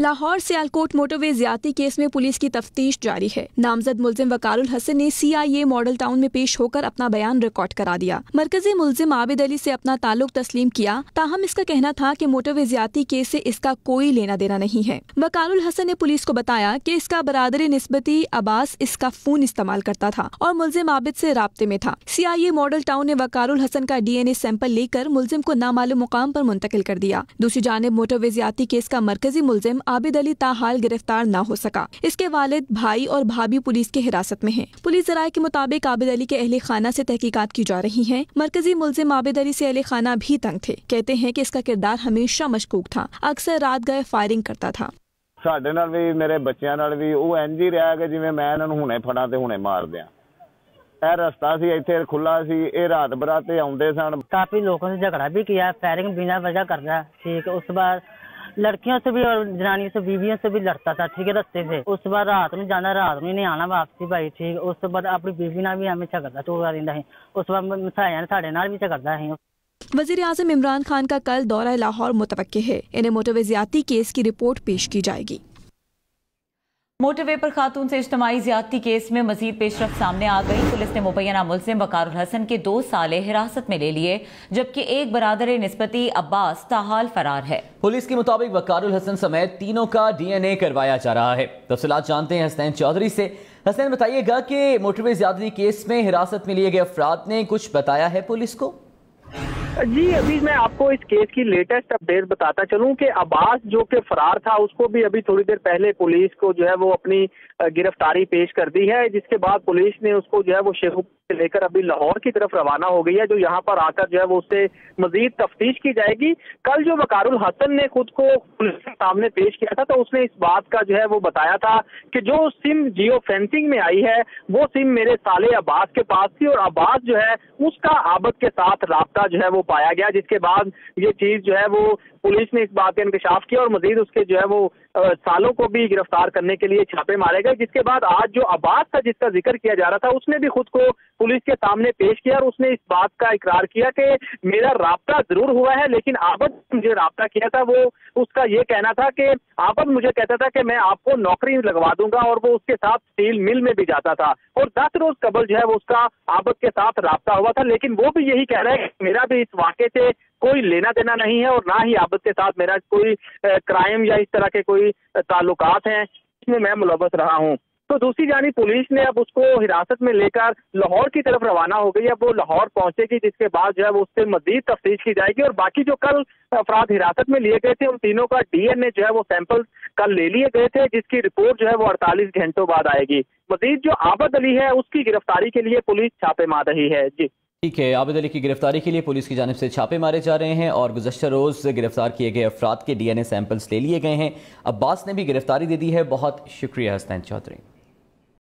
Lahore Sialkot motorway ज़्यादा case में police की तफ्तीश जारी है। नामजद मुलजिम वकारुल हसन ने सी आई ए मॉडल टाउन में पेश होकर अपना बयान रिकॉर्ड करा दिया। मरकजी मुलजिम आबिद अली ऐसी अपना ताल्लुक तस्लीम किया। ताहम इसका कहना था की मोटरवे ज़्यादा केस ऐसी इसका कोई लेना देना नहीं है। वकारुल हसन ने पुलिस को बताया की इसका बरादर नस्बती अब्बास इसका फ़ोन इस्तेमाल करता था और मुलजिम आबिद ऐसी रबते में था। सी आई ए मॉडल टाउन ने वकारुल हसन का डी एन ए सैंपल लेकर मुलजिम को नामालूम मुकाम आरोप मुंतकिल कर दिया। दूसरी जानब मोटरवे ज़्यादा केस का मरकजी मुलजिम आबिद अली ताहाल गिरफ्तार न हो सका इसके वालिद भाई और भाभी पुलिस की हिरासत में हैं। पुलिस जराये के मुताबिक आबिद अली के अहल खाना से तहकीकात की जा रही है मरकजी मुलजिम आबिद अली से अहल खाना भी तंग थे कहते हैं कि इसका किरदार हमेशा मशकूक था अक्सर रात गए फायरिंग करता था ਸਾਡੇ ਨਾਲ ਵੀ ਮੇਰੇ ਬੱਚਿਆਂ ਨਾਲ ਵੀ ਉਹ ਇੰਜ ਹੀ ਰਿਹਾ ਕਿ ਜਿਵੇਂ ਮੈਂ ਇਹਨਾਂ ਨੂੰ ਹੁਣੇ ਫੜਾਂ ਤੇ ਹੁਣੇ ਮਾਰ ਦਿਆਂ ਇਹ ਰਸਤਾ ਸੀ ਇੱਥੇ ਖੁੱਲਾ ਸੀ ਇਹ ਰਾਤ ਬਰਾਤੇ ਆਉਂਦੇ ਸਨ काफी लोगों से झगड़ा भी किया फायरिंग बिना वजह करता है ठीक है उसके बाद लड़कियों से भी और जनानियों से, बीवियों से भी लड़ता था, ठीक है, रस्ते से उस बाद रात में जाना, रात में नहीं आना वापसी भाई, ठीक। उस बाद अपनी बीवी ना भी हमें झगड़ता टोका दिंदा है। उस बाद मसाया साढ़े नाल भी झगड़ता है। वज़ीर आज़म इमरान खान का कल दौरा लाहौर मुतव है। इन्हें मोटरवे ज़्यादा केस की रिपोर्ट पेश की जाएगी। मोटरवे पर खातून से इज्तमाही ज्यादती केस में मजीद पेशरफ सामने आ गई। पुलिस ने मुबैना मुलजिम वकारुल हसन के दो साले हिरासत में ले लिए, जबकि एक बरदर नस्बती अब्बास ताहाल फरार है। पुलिस के मुताबिक वकारुल हसन समेत तीनों का डीएनए करवाया जा रहा है। तफसलात जानते हैं हसनैन चौधरी से। हसनैन, बताइएगा कि मोटरवे ज्यादती केस में हिरासत में लिए गए अफराद ने कुछ बताया है पुलिस को? जी, अभी मैं आपको इस केस की लेटेस्ट अपडेट बताता चलूँ कि अब्बास जो कि फरार था, उसको भी अभी थोड़ी देर पहले पुलिस को जो है वो अपनी गिरफ्तारी पेश कर दी है, जिसके बाद पुलिस ने उसको जो है वो शेखू से लेकर अभी लाहौर की तरफ़ रवाना हो गई है, जो यहाँ पर आकर जो है वो उससे मजीद तफ्तीश की जाएगी। कल जो वकारुल हसन ने खुद को पुलिस के सामने पेश किया था तो उसने इस बात का जो है वो बताया था कि जो सिम जियो फेंसिंग में आई है, वो सिम मेरे साले अब्बास के पास थी और अब्बास जो है उसका आबद के साथ रबता जो है वो पाया गया, जिसके बाद ये चीज़ जो है वो पुलिस ने इस बात का इंकशाफ किया और मजीद उसके जो है वो सालों को भी गिरफ़्तार करने के लिए छापे मारे गए, जिसके बाद आज जो अब्बास था, जिसका ज़िक्र किया जा रहा था, उसने भी खुद को पुलिस के सामने पेश किया और उसने इस बात का इकरार किया कि मेरा रबता ज़रूर हुआ है, लेकिन आबद मुझे रबता किया था, वो उसका ये कहना था कि आबद मुझे कहता था कि मैं आपको नौकरी लगवा दूँगा और वो उसके साथ स्टील मिल में भी जाता था। और दस रोज कबल जो है, वो उसका आबद के साथ रबता हुआ था, लेकिन वो भी यही कह रहा है कि मेरा भी इस वाक़े से कोई लेना देना नहीं है और ना ही आबद के साथ मेरा कोई क्राइम या इस तरह के कोई ताल्लुकात हैं इसमें मैं मुलवस रहा हूँ। तो दूसरी जानी पुलिस ने अब उसको हिरासत में लेकर लाहौर की तरफ़ रवाना हो गई अब वो लाहौर पहुंचेगी, जिसके बाद जो है वो उससे मजीद तफ्तीश की जाएगी। और बाकी जो कल अफराद हिरासत में लिए गए थे, उन तीनों का डीएनए जो है वो सैंपल कल ले लिए गए थे, जिसकी रिपोर्ट जो है वो अड़तालीस घंटों बाद आएगी। मजीद जो आबद अली है, उसकी गिरफ्तारी के लिए पुलिस छापे मार रही है। जी। ठीक है, आबिद अली की गिरफ्तारी के लिए पुलिस की जानब से छापे मारे जा रहे हैं और गुजशत रोज़ गिरफ़्तार किए गए अफराद के डीएनए सैंपल्स ले लिए गए हैं। अब्बास ने भी गिरफ्तारी दे दी है। बहुत शुक्रिया हसनैन चौधरी।